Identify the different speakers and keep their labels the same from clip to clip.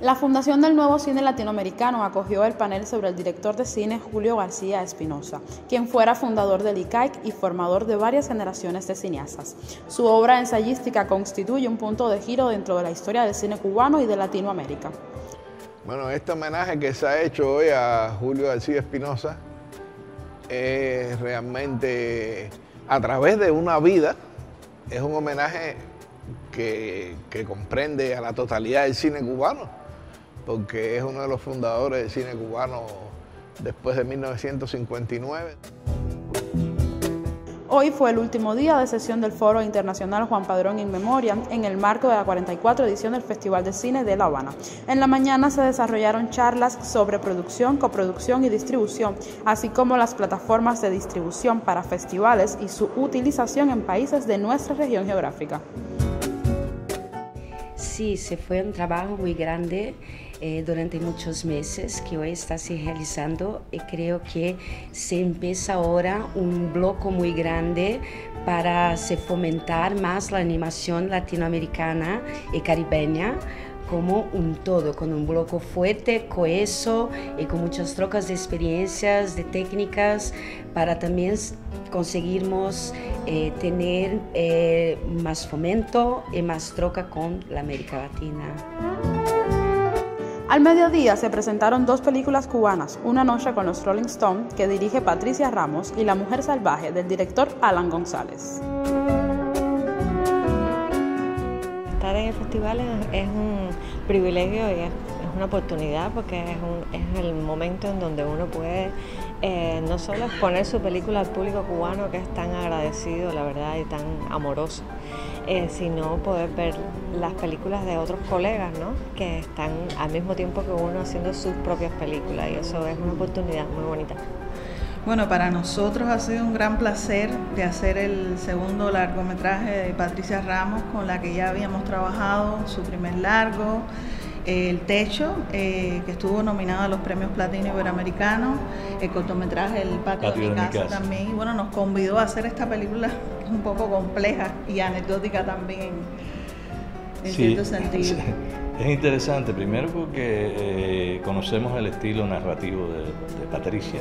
Speaker 1: La Fundación del Nuevo Cine Latinoamericano acogió el panel sobre el director de cine Julio García Espinosa, quien fuera fundador del ICAIC y formador de varias generaciones de cineastas. Su obra ensayística constituye un punto de giro dentro de la historia del cine cubano y de Latinoamérica.
Speaker 2: Bueno, este homenaje que se ha hecho hoy a Julio García Espinosa es realmente a través de una vida, es un homenaje que, que comprende a la totalidad del cine cubano porque es uno de los fundadores del cine cubano después de 1959.
Speaker 1: Hoy fue el último día de sesión del Foro Internacional Juan Padrón in Memoriam en el marco de la 44 edición del Festival de Cine de La Habana. En la mañana se desarrollaron charlas sobre producción, coproducción y distribución, así como las plataformas de distribución para festivales y su utilización en países de nuestra región geográfica.
Speaker 3: Sí, se fue un trabajo muy grande eh, durante muchos meses que hoy está se realizando y creo que se empieza ahora un bloque muy grande para se fomentar más la animación latinoamericana y caribeña como un todo, con un bloque fuerte, coheso y con muchas trocas de experiencias, de técnicas, para también conseguirmos eh, tener eh, más fomento y más troca con la América Latina.
Speaker 1: Al mediodía se presentaron dos películas cubanas, Una noche con los Rolling Stones, que dirige Patricia Ramos, y La mujer salvaje, del director Alan González.
Speaker 4: Estar en el festival es un privilegio y es una oportunidad porque es, el momento en donde uno puede eh, no solo exponer su película al público cubano que es tan agradecido, la verdad, y tan amoroso, eh, sino poder ver las películas de otros colegas, ¿no? Que están al mismo tiempo que uno haciendo sus propias películas y eso es una oportunidad muy bonita.
Speaker 5: Bueno, para nosotros ha sido un gran placer de hacer el segundo largometraje de Patricia Ramos, con la que ya habíamos trabajado su primer largo. El Techo, eh, que estuvo nominado a los premios Platino Iberoamericano, el cortometraje El Patio, de, mi, casa, también, y bueno, nos convidó a hacer esta película un poco compleja y anecdótica también, en cierto sentido.
Speaker 6: Es interesante, primero porque eh, conocemos el estilo narrativo de, Patricia,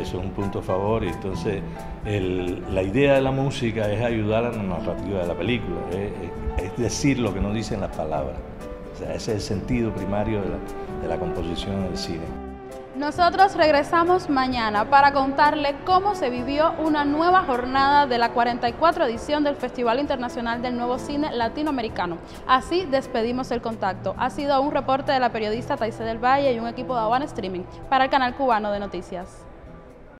Speaker 6: eso es un punto a favor, y entonces la idea de la música es ayudar a la narrativa de la película, es decir lo que no dicen las palabras ese es el sentido primario de la, composición del cine.
Speaker 1: Nosotros regresamos mañana para contarle cómo se vivió una nueva jornada de la 44 edición del Festival Internacional del Nuevo Cine Latinoamericano. Así despedimos el contacto. Ha sido un reporte de la periodista Taise del Valle y un equipo de Habana Streaming para el canal cubano de noticias.